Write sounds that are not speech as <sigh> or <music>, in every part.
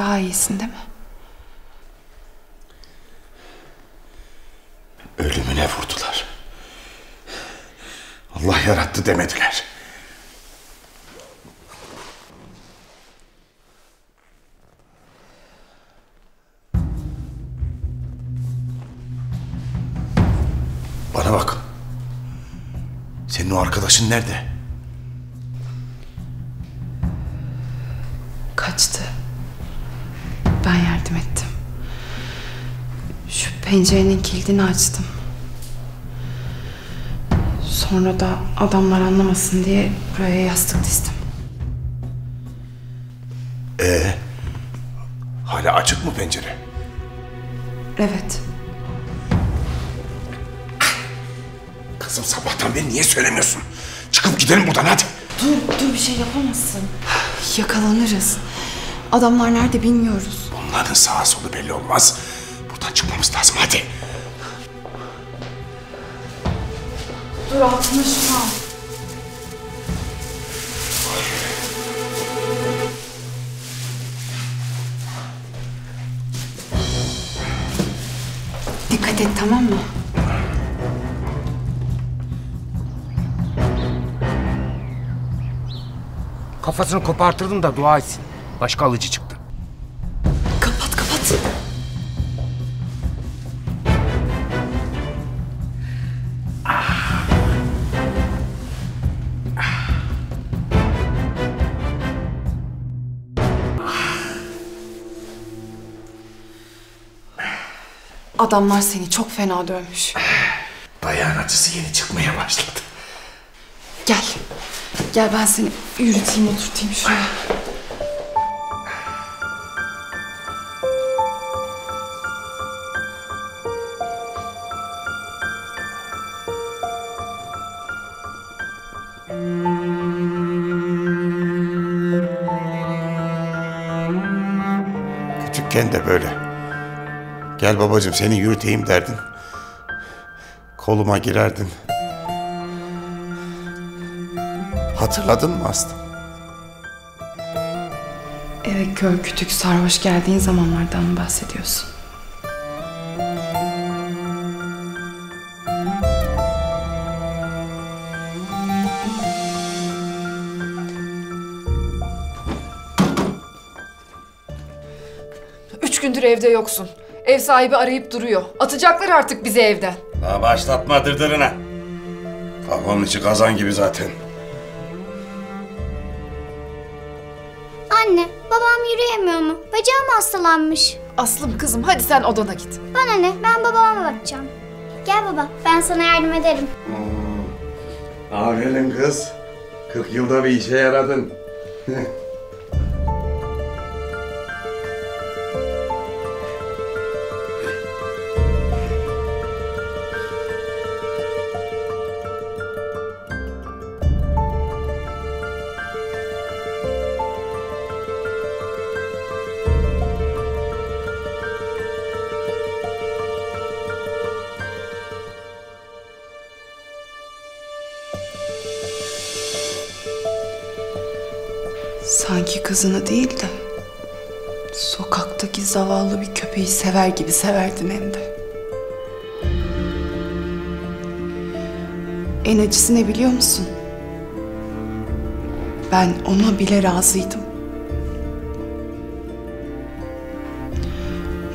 daha iyisin değil mi? Ölümüne vurdular. Allah yarattı demediler. Bana bak. Senin o arkadaşın nerede? Kaçtı. Ben yardım ettim. Şu pencerenin kilidini açtım. Sonra da adamlar anlamasın diye buraya yastık dizdim. Ee, hala açık mı pencere? Evet. Kızım sabahtan beri niye söylemiyorsun? Çıkıp gidelim buradan hadi. Dur, dur bir şey yapamazsın. Yakalanırız. Adamlar nerede bilmiyoruz. Bunların sağa solu belli olmaz. Buradan çıkmamız lazım hadi. Dur altına şunu al. Dikkat et tamam mı? Kafasını kopartırdım da dua etsin. Başka alıcı çıktı. Kapat kapat. Adamlar seni çok fena dövmüş. Dayağın acısı yeni çıkmaya başladı. Gel. Gel ben seni yürüteyim oturtayım şuraya. Küçükken de böyle. Gel babacığım seni yürüteyim derdin. Koluma girerdin. Hatırladın mı Aslı? Eve kör kütük sarhoş geldiğin zamanlardan bahsediyorsun? Üç gündür evde yoksun. Ev sahibi arayıp duruyor. Atacaklar artık bizi evden. Daha başlatma dırdırına. Kafamın içi kazan gibi zaten. Anne, babam yürüyemiyor mu? Bacağım hastalanmış. Aslım kızım hadi sen odana git. Bana ne? Ben babama bakacağım. Gel baba, ben sana yardım ederim. Aferin kız. 40 yılda bir işe yaradın. <laughs> Sanki kızını değil de sokaktaki zavallı bir köpeği sever gibi severdin hem de. En acısı ne biliyor musun? Ben ona bile razıydım.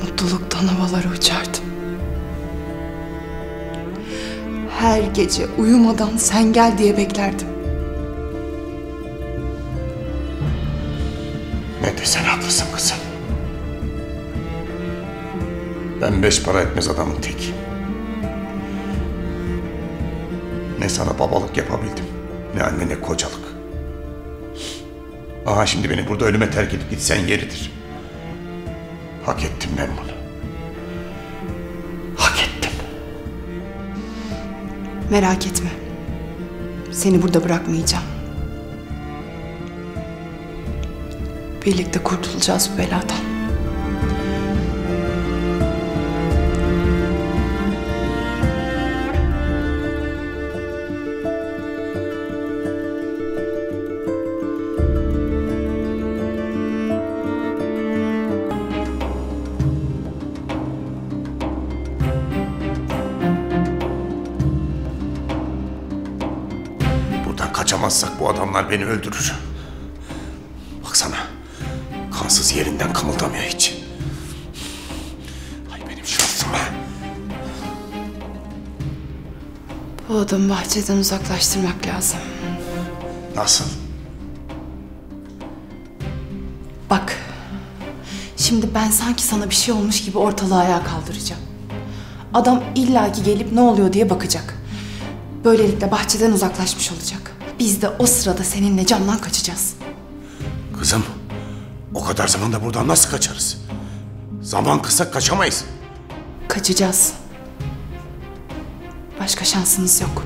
Mutluluktan havalara uçardım. Her gece uyumadan sen gel diye beklerdim. Ne desen haklısın kızım. Ben beş para etmez adamın tek. Ne sana babalık yapabildim, ne anne ne kocalık. Aha şimdi beni burada ölüme terk edip gitsen yeridir. Hak ettim ben bunu. Hak ettim. Merak etme. Seni burada bırakmayacağım. Birlikte kurtulacağız bu beladan. Buradan kaçamazsak bu adamlar beni öldürür. Kansız yerinden kımıldamıyor hiç. Ay benim şansıma. Bu adamı bahçeden uzaklaştırmak lazım. Nasıl? Bak. Şimdi ben sanki sana bir şey olmuş gibi ortalığı ayağa kaldıracağım. Adam illaki gelip ne oluyor diye bakacak. Böylelikle bahçeden uzaklaşmış olacak. Biz de o sırada seninle camdan kaçacağız. O kadar zamanda buradan nasıl kaçarız? Zaman kısa kaçamayız. Kaçacağız. Başka şansınız yok.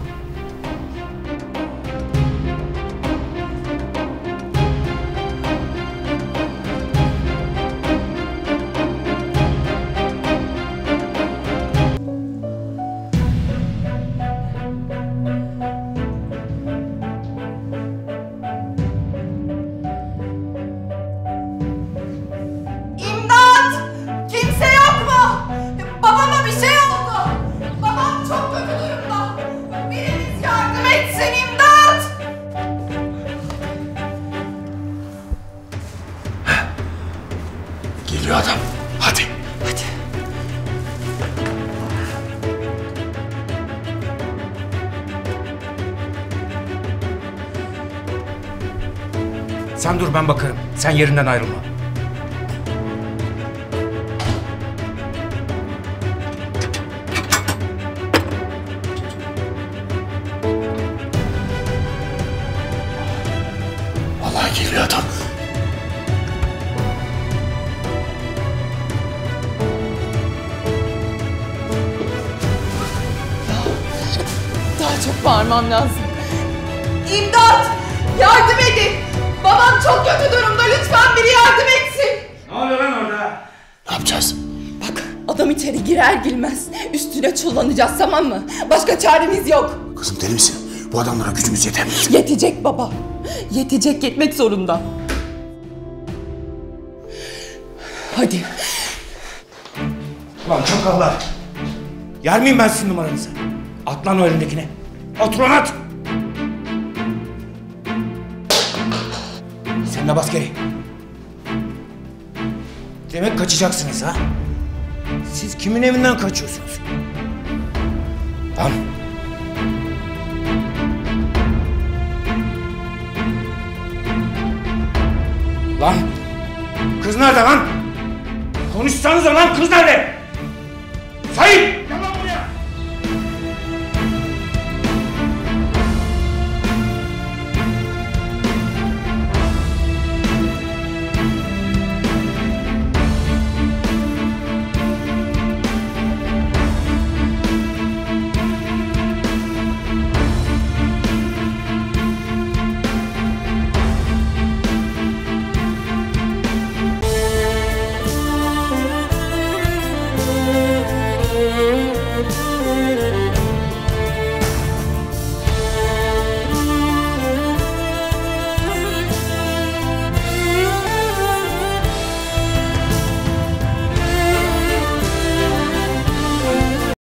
Sen dur ben bakarım. Sen yerinden ayrılma. Vallahi geliyor adam. Daha çok bağırmam lazım. İmdat! Yardım edin! Babam çok kötü durumda. Lütfen biri yardım etsin. Ne yapacağız? Bak adam içeri girer girmez üstüne çullanacağız tamam mı? Başka çaremiz yok. Kızım deli misin? Bu adamlara gücümüz yeter mi? Yetecek baba. Yetecek yetmek zorunda. Hadi. Ulan çakallar. Yer miyim ben sizin numaranızı? At lan o elindekine. At ulan at. Sen de bas geri. Demek kaçacaksınız ha? Siz kimin evinden kaçıyorsunuz? Lan. Lan. Kız nerede lan? Konuşsanıza lan kız nerede? Sayın! Gel